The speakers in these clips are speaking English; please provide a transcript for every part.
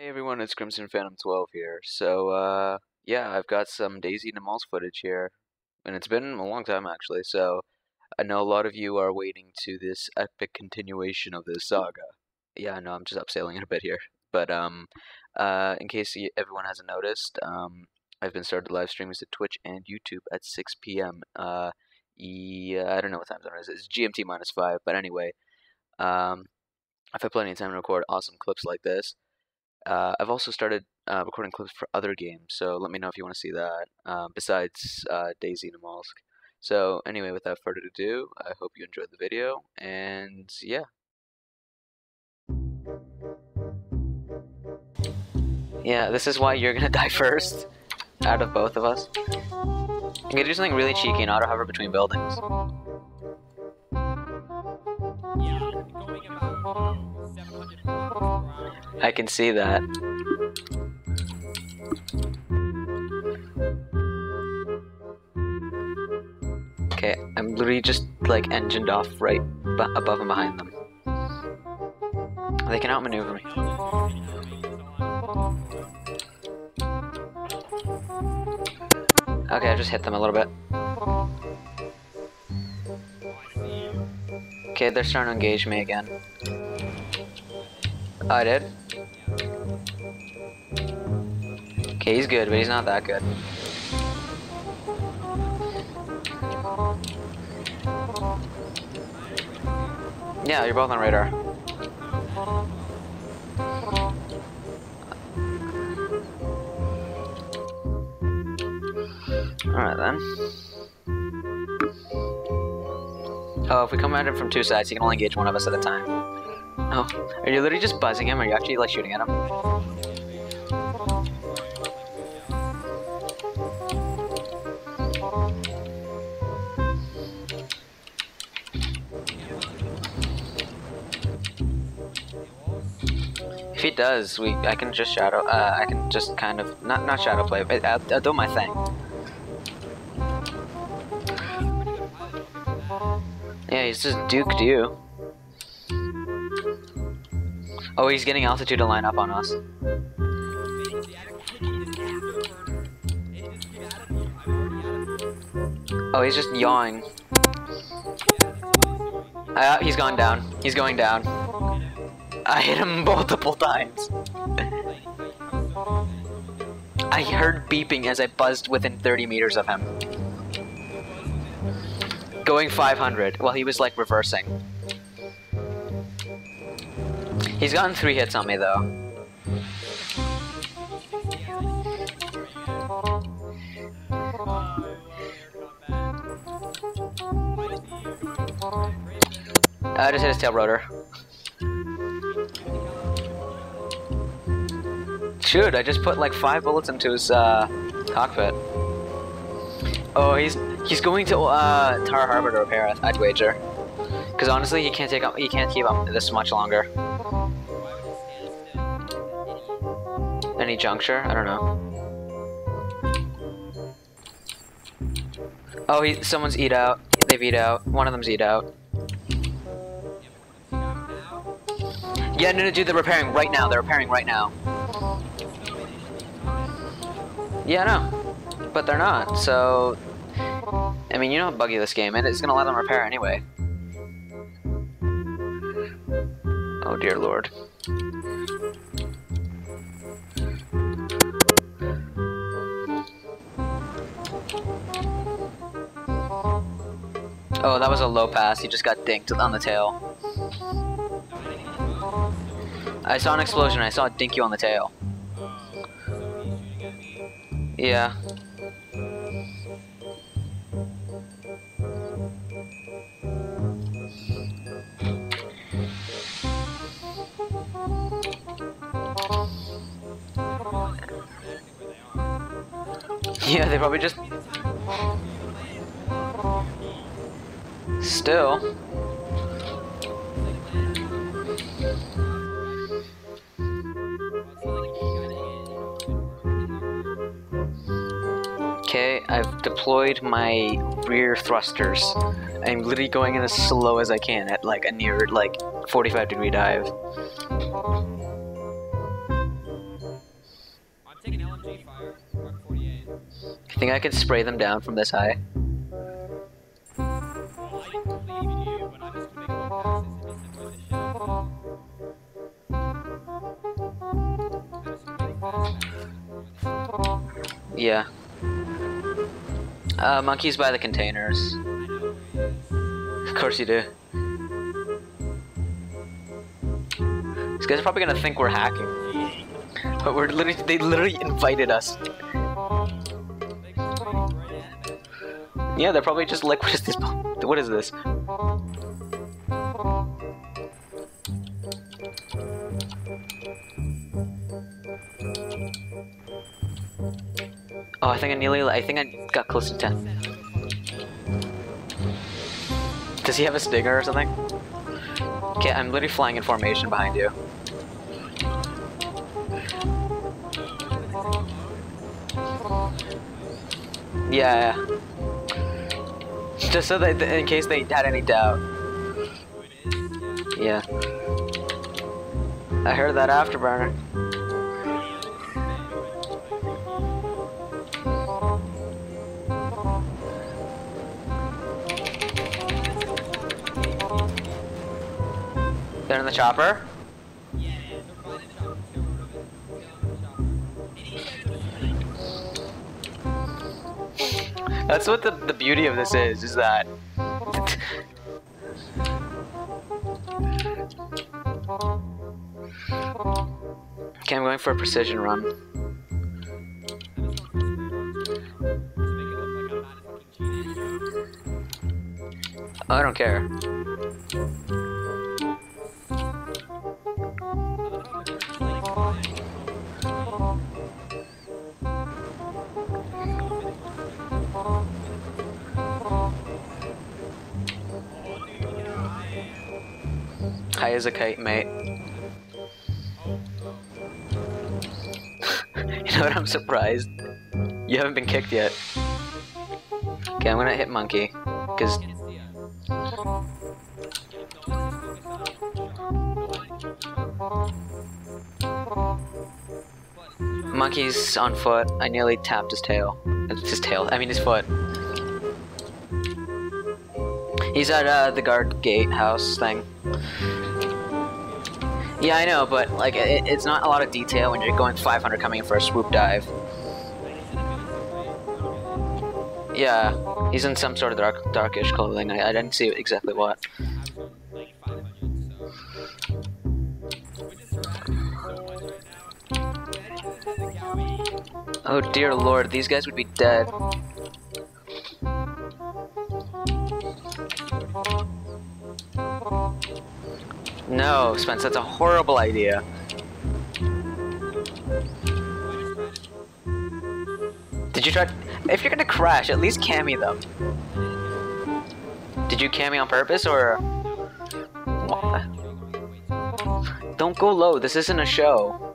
Hey everyone, it's Crimson Phantom 12 here. So, uh, yeah, I've got some DayZ Namalsk footage here, and it's been a long time actually, so I know a lot of you are waiting to this epic continuation of this saga. Yeah, I know, I'm just upselling it a bit here. But, um, uh, in case everyone hasn't noticed, um, I've been started live streams to Twitch and YouTube at 6 p.m. Uh, yeah, I don't know what time zone it is. It's GMT minus 5, but anyway, um, I've had plenty of time to record awesome clips like this. Uh, I've also started uh, recording clips for other games, so let me know if you want to see that, um, besides uh, DayZ Namalsk. So, anyway, without further ado, I hope you enjoyed the video, and yeah. Yeah, this is why you're gonna die first, out of both of us. I'm gonna do something really cheeky and auto hover between buildings. I can see that. Okay, I'm literally just like engined off right above and behind them. They can outmaneuver me. Okay, I just hit them a little bit. Okay, they're starting to engage me again. Oh, I did? Okay, he's good, but he's not that good. Yeah, you're both on radar. Alright then. Oh, if we come at him from two sides, he can only engage one of us at a time. Oh, are you literally just buzzing him? Or are you actually like shooting at him? Does, we I can just shadow. Uh, I can just kind of not not shadow play. But I'll, I'll do my thing. Yeah, he's just duked you. Oh, he's getting altitude to line up on us. Oh, he's just yawing. Uh, he's gone down. He's going down. I hit him multiple times. I heard beeping as I buzzed within 30 meters of him. Going 500 while he was like reversing. He's gotten three hits on me though. I just hit his tail rotor. Shoot, I just put like five bullets into his uh, cockpit. Oh, he's he's going to uh, Tara Harbor to repair. I'd wager. Because honestly, he can't take up. He can't keep up this much longer. Any juncture? I don't know. Oh, he someone's eat out. They've eat out. One of them's eat out. Yeah, no, no, dude, they're repairing right now. They're repairing right now. Yeah, know. But they're not, so... I mean, you know how buggy this game is. It's gonna let them repair anyway. Oh, dear lord. Oh, that was a low pass. He just got dinked on the tail. I saw an explosion. I saw it dink you on the tail. Yeah. Yeah, they probably just... Still. Deployed my rear thrusters. I'm literally going in as slow as I can at like a near like 45 degree dive. take an LMG fire. Mark 48. I think I can spray them down from this high. Well, I believe in you, but I'm just gonna make a little passes and just annoy the shit out of you. I'm just gonna make fast passes. Yeah. Uh, monkeys by the containers. Of course you do. These guys are probably gonna think we're hacking. But we're literally, they literally invited us. Yeah, they're probably just like, what is this? What is this? Oh, I think I nearly, I think I got close to 10. Does he have a stinger or something? Okay, I'm literally flying in formation behind you. Yeah, yeah. Just so that, in case they had any doubt. Yeah. I heard that afterburner. The chopper. That's what the, the beauty of this is, is that Okay, I'm going for a precision run. Oh, I don't going High as a kite, mate. you know what? I'm surprised. You haven't been kicked yet. Okay, I'm gonna hit monkey. Cause monkey's on foot. I nearly tapped his tail. His tail. I mean his foot. He's at uh, the guard gate house thing. Yeah, I know, but like it, it's not a lot of detail when you're going 500 coming in for a swoop dive. Yeah, he's in some sort of dark, darkish clothing. I, I didn't see exactly what. Oh dear lord, these guys would be dead. No, Spence, that's a horrible idea. Did you try? If you're gonna crash, at least cami them. Did you cami on purpose or? What? Don't go low. This isn't a show.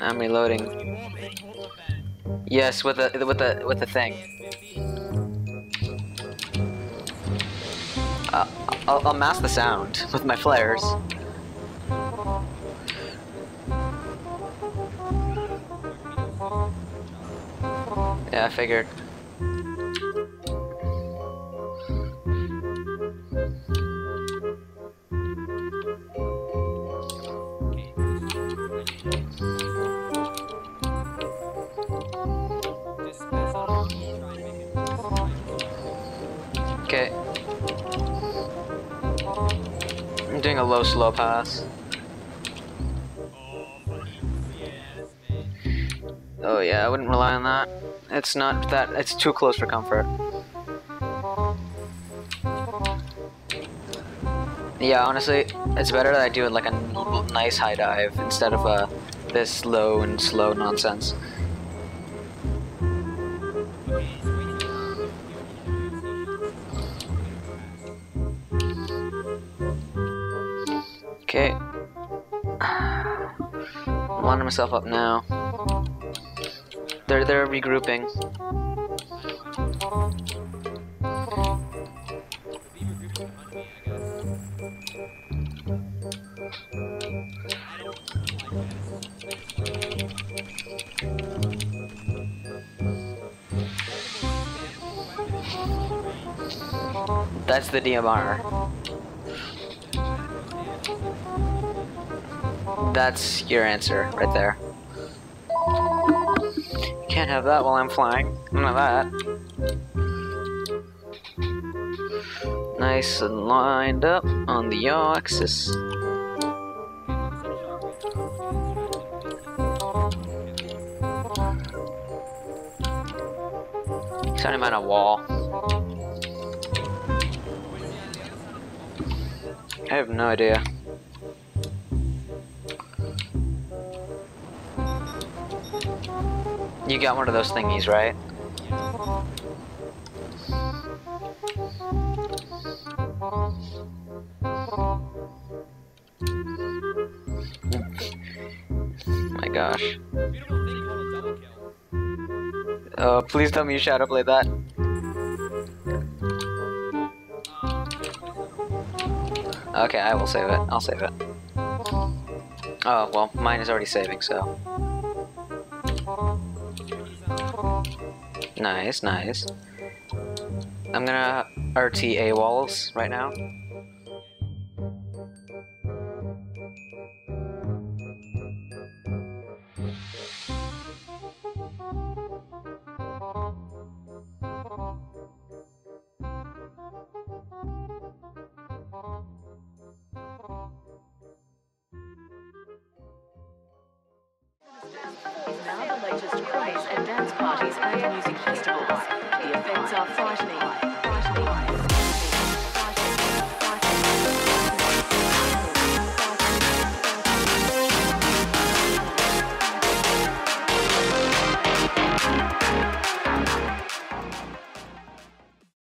I'm reloading. Yes, with the with the with the thing. Uh, I'll, I'll mask the sound with my flares. Yeah, I figured. Okay. I'm doing a low slow pass. Oh yeah, I wouldn't rely on that. It's not that, it's too close for comfort. Yeah, honestly, it's better that I do it like a nice high dive instead of uh, this low and slow nonsense. winding myself up now. They're they're regrouping. That's the DMR. That's your answer right there. Can't have that while I'm flying. None of that. Nice and lined up on the axis. Send him on a wall. I have no idea. You got one of those thingies, right? Oh my gosh. Oh, please tell me you shadow play that. Okay, I will save it. I'll save it. Oh, well, mine is already saving, so. Nice, nice. I'm gonna RTA walls right now. Now the